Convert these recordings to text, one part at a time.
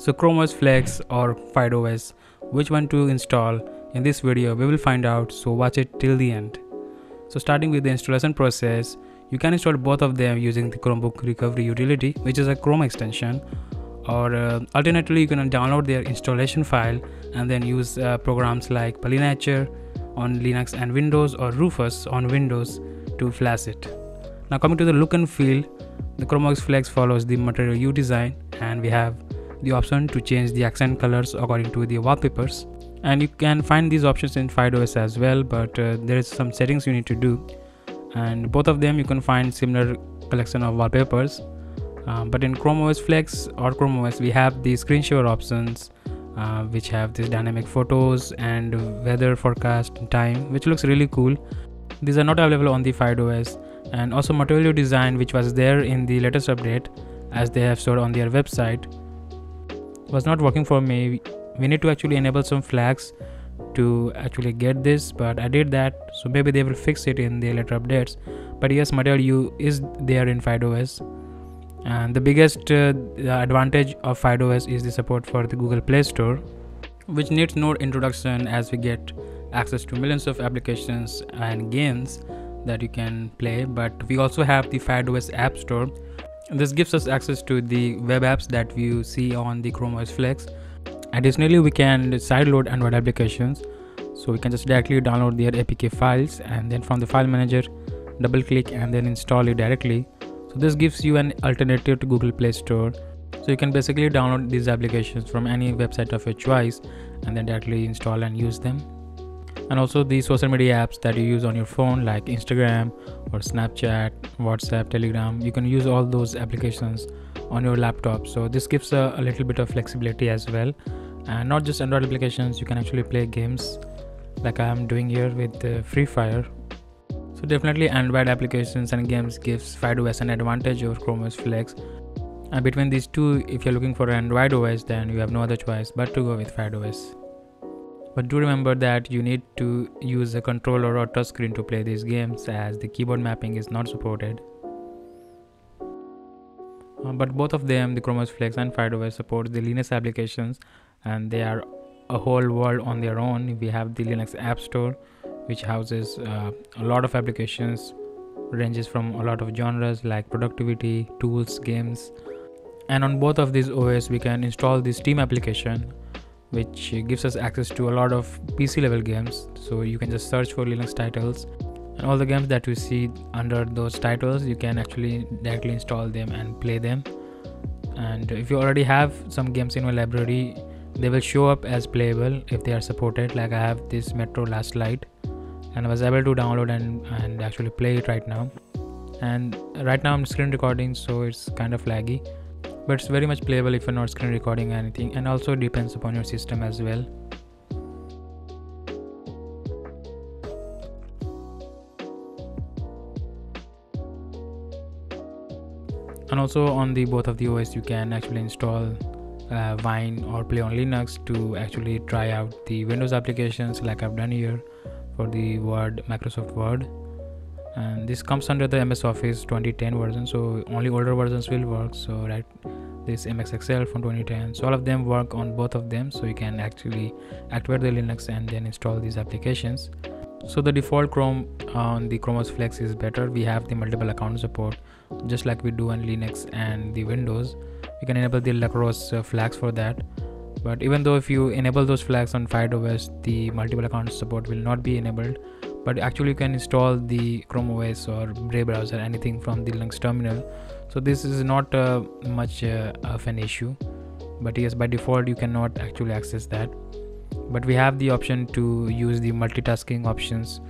So Chrome OS Flex or FydeOS, which one to install? In this video, we will find out, so watch it till the end. So starting with the installation process, you can install both of them using the Chromebook Recovery Utility, which is a Chrome extension, or uh, alternatively, you can download their installation file and then use uh, programs like balenaEtcher on Linux and Windows or Rufus on Windows to flash it. Now coming to the look and feel, the Chrome OS Flex follows the Material You design and we have the option to change the accent colors according to the wallpapers. And you can find these options in FydeOS as well but uh, there is some settings you need to do. And both of them you can find similar collection of wallpapers. Um, but in Chrome OS Flex or Chrome OS we have the screen share options uh, which have this dynamic photos and weather forecast time which looks really cool. These are not available on the FydeOS and also Material design which was there in the latest update as they have stored on their website was not working for me. We need to actually enable some flags to actually get this but i did that. So maybe they will fix it in the later updates. But yes material you is there in fydeos and the biggest uh, advantage of fydeos is the support for the google play store which needs no introduction as we get access to millions of applications and games that you can play. But we also have the fydeos app store this gives us access to the web apps that we see on the Chrome OS Flex. Additionally, we can sideload Android applications. So we can just directly download their APK files and then from the file manager, double click and then install it directly. So this gives you an alternative to Google Play Store. So you can basically download these applications from any website of your choice and then directly install and use them and also the social media apps that you use on your phone like instagram or snapchat whatsapp telegram you can use all those applications on your laptop. So this gives a, a little bit of flexibility as well. And not just android applications you can actually play games like i am doing here with uh, free fire. So definitely android applications and games gives fydeos an advantage over chrome os flex. And between these two if you're looking for android os then you have no other choice but to go with fydeos but do remember that you need to use a controller or touchscreen to play these games as the keyboard mapping is not supported. Uh, but both of them, the Chrome OS Flex and FydeOS support the Linux applications and they are a whole world on their own. We have the Linux App Store which houses uh, a lot of applications ranges from a lot of genres like productivity, tools, games. And on both of these OS we can install the Steam application which gives us access to a lot of PC level games. So you can just search for Linux titles and all the games that you see under those titles, you can actually directly install them and play them. And if you already have some games in your library, they will show up as playable if they are supported. Like I have this Metro Last Light and I was able to download and, and actually play it right now. And right now I'm screen recording, so it's kind of laggy but it's very much playable if you're not screen recording anything. And also depends upon your system as well. And also on the both of the os you can actually install uh, wine or play on linux to actually try out the windows applications like i've done here for the word microsoft word and this comes under the ms office 2010 version so only older versions will work. So right this mx excel from 2010 so all of them work on both of them. So you can actually activate the linux and then install these applications. So the default chrome on the chrome os flex is better. We have the multiple account support just like we do on linux and the windows. You can enable the Lacros uh, flags for that. But even though if you enable those flags on FydeOS, the multiple account support will not be enabled but actually you can install the chrome os or brave browser anything from the linux terminal. So this is not uh, much uh, of an issue. But yes by default you cannot actually access that. But we have the option to use the multitasking options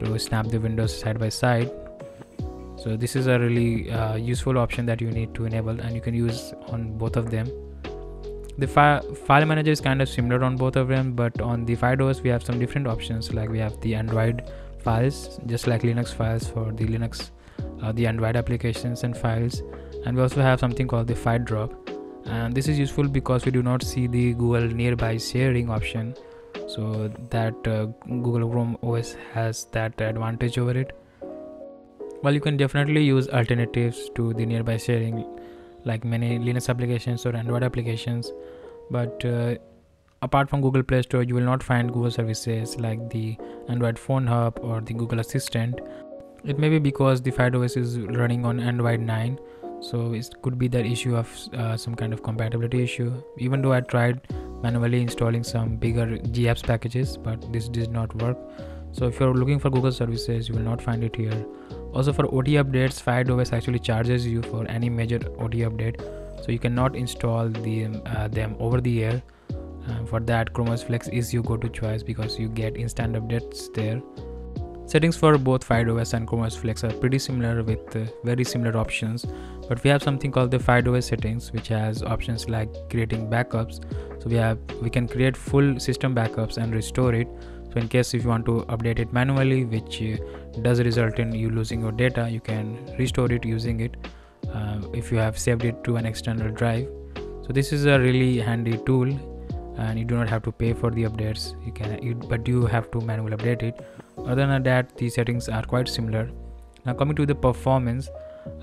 to snap the windows side by side. So this is a really uh, useful option that you need to enable and you can use on both of them the fi- file manager is kind of similar on both of them but on the fydeos we have some different options. Like we have the android files just like linux files for the linux uh, the android applications and files. And we also have something called the file drop. And this is useful because we do not see the google nearby sharing option. So that uh, google chrome os has that advantage over it. Well you can definitely use alternatives to the nearby sharing like many linux applications or android applications. But uh, apart from google play store you will not find google services like the android phone hub or the google assistant. It may be because the FydeOS is running on android 9 so it could be that issue of uh, some kind of compatibility issue. Even though i tried manually installing some bigger gapps packages but this did not work. So if you're looking for google services you will not find it here also for ot updates fydeos actually charges you for any major ot update. So you cannot install the, uh, them over the air. Uh, for that chrome os flex is your go-to choice because you get instant updates there. Settings for both fydeos and chrome os flex are pretty similar with uh, very similar options. But we have something called the fydeos settings which has options like creating backups. So we have we can create full system backups and restore it. So in case if you want to update it manually which uh, does result in you losing your data you can restore it using it uh, if you have saved it to an external drive. So this is a really handy tool and you do not have to pay for the updates. You can you, but you have to manually update it. Other than that the settings are quite similar. Now coming to the performance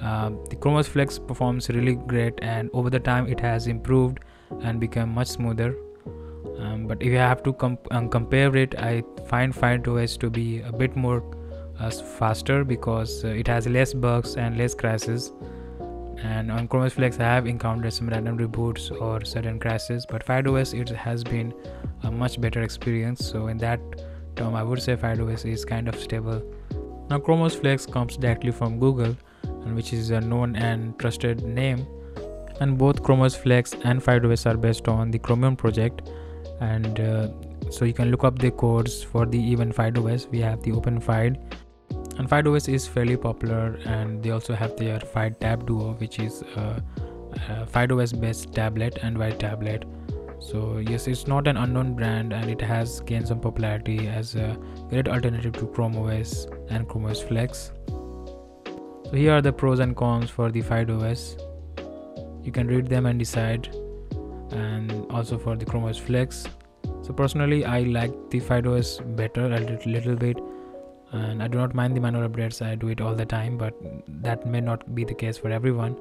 uh, the chrome os flex performs really great and over the time it has improved and become much smoother. Um, but if you have to comp- um, compare it i find fydeos to be a bit more uh, faster because uh, it has less bugs and less crashes. And on Chrome OS Flex I have encountered some random reboots or certain crashes but FydeOS it has been a much better experience. So in that term I would say FydeOS is kind of stable. Now Chrome OS Flex comes directly from Google which is a known and trusted name. And both Chrome OS Flex and FydeOS are based on the Chromium project. And uh, so you can look up the codes for the even FydeOS we have the openFyde and FydeOS is fairly popular and they also have their FydeTab Duo which is a, a FydeOS based tablet and white tablet. So yes it's not an unknown brand and it has gained some popularity as a great alternative to Chrome OS and Chrome OS Flex. So here are the pros and cons for the FydeOS you can read them and decide and also for the Chrome OS Flex. So personally I like the FydeOS better a little bit and I do not mind the manual updates I do it all the time but that may not be the case for everyone.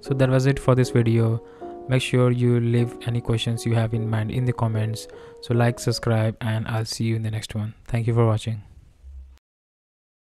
So that was it for this video. Make sure you leave any questions you have in mind in the comments. So like subscribe and I'll see you in the next one. Thank you for watching